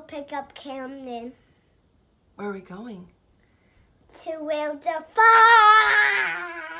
go pick up Camden Where are we going? to where the fire.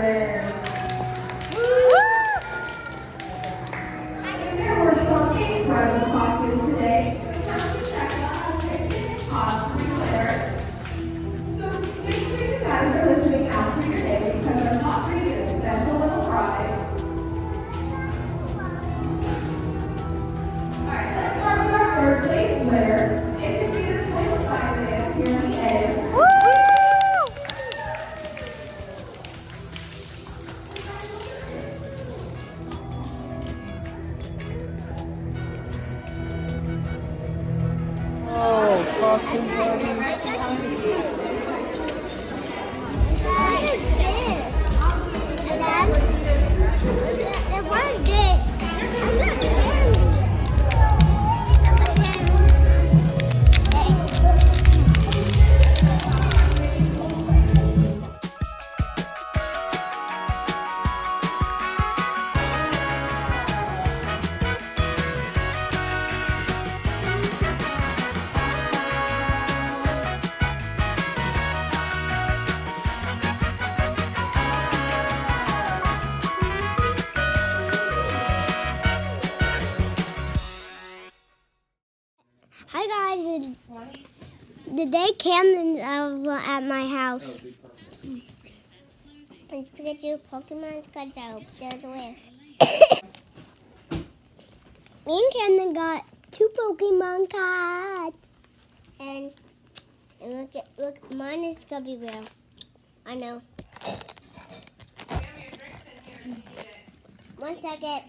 对 Boston. Hi guys. Today Camden's uh, at my house. It's Pikachu Pokemon cards out. There's where. Me and Camden got two Pokemon cards. And, and look at look mine is gonna. I know. One second.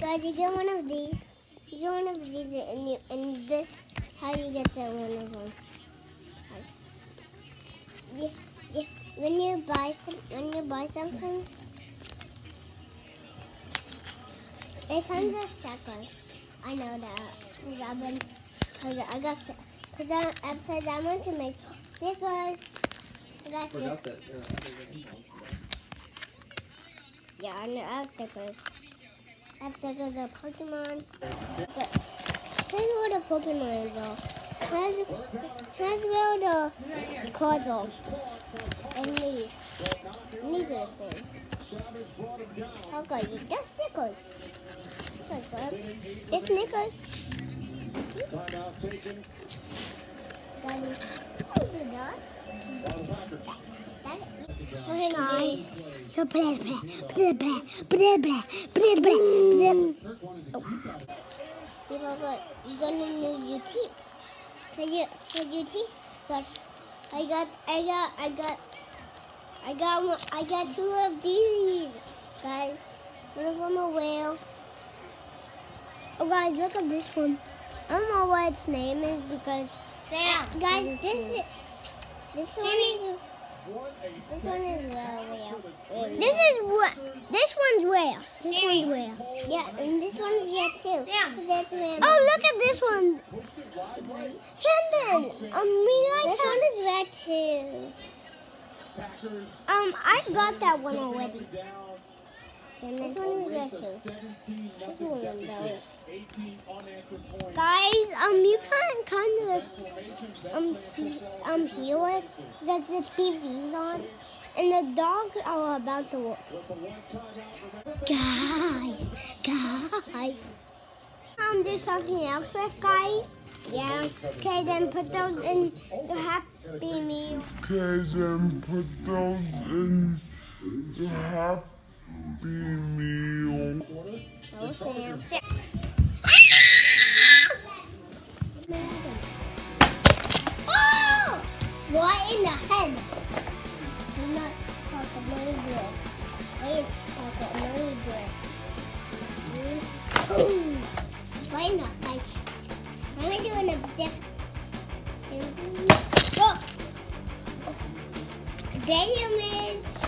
Guys, you get one of these. You one of these, and you and this how you get that one of them. Yeah, yeah. When you buy some, when you buy some things, it comes a second. I know that. Cause I've been, cause I got, cause I, I, cause I want to make stickers. I got stickers. Yeah, I know I have stickers. Obstacles are Pokemons. But here's what the Pokemon though. Has, has well the Quetzal and these. These are the things. How good you that's Snickers. That's good. It's Snickers. Time out taken. That is, oh, that. See if I got, you got a new your teeth. Can you, can you teeth? I got, I got, I got, I got one, I got two of these, guys. One of them a whale. Oh, guys, look at this one. I don't know what its name is because, uh, guys, this is, this one is, this one is well, whale. This is what, this one's whale. This one's whale. Yeah, and this one's whale too. That's whale. Oh, look at this one. Camden, um, we like This one is red too. Um, I got that one already. This one we got too. This one about Guys, um, you can kind of um see um hear us that the TV's on, and the dogs are about to walk. Guys, guys. Um, do something else with guys. Yeah. Okay, then put those in the Happy Meal. Okay, then put those in the Happy Meal. Oh, Sam. Oh! What in the head? I'm not Pokemon girl. Wait, Pokemon girl. Boom! Why not? Like, I'm doing a dip. Oh! Damage!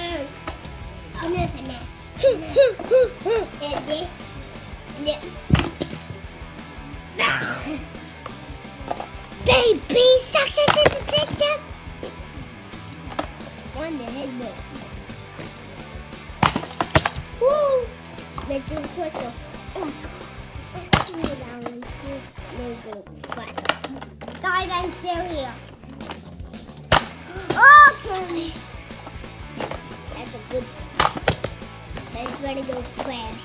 Baby, suck suck suck it. On the headboard. Woo! Let's do I'm still here. Okay. That's a good. Let's ready to go fast.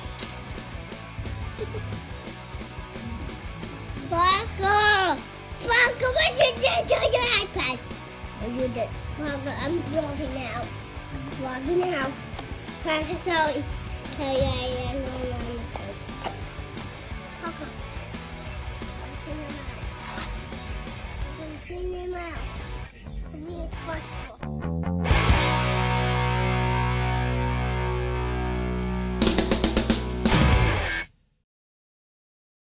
Parker! Parker, what you to your iPad? Oh, you did. Parker, I'm vlogging now. Vlogging now. Parker, sorry. Sorry, I am no, no, mistake. Parker. Clean them out. Clean them out. Clean them out.